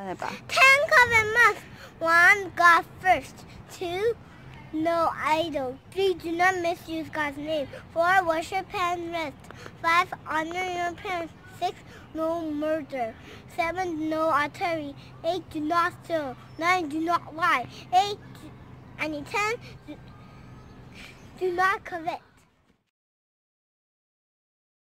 Ten commandments. One, God first. Two, no idol. Three, do not misuse God's name. Four, worship and rest. Five, honor your parents. Six, no murder. Seven, no adultery. Eight, do not steal. Nine, do not lie. Eight, I ten, do not covet.